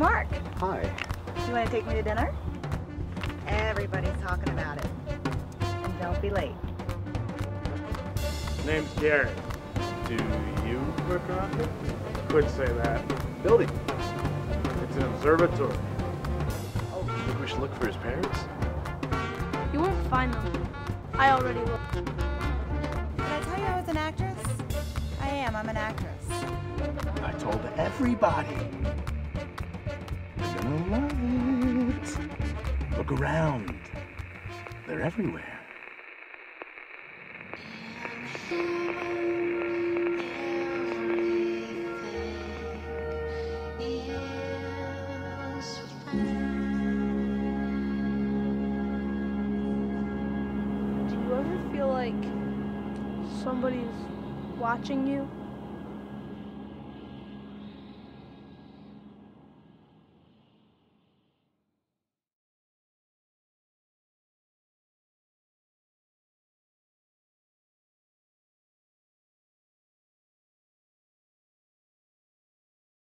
Mark. Hi. Do you want to take me to dinner? Everybody's talking about it. And don't be late. Name's Gary. Do you work around here? Could say that. Building. It's an observatory. Oh, think we should look for his parents? You won't find them. I already will. Did I tell you I was an actress? I am. I'm an actress. I told everybody. They're gonna love it. Look around. They're everywhere. Ever feel like somebody's watching you?